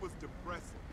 was depressing.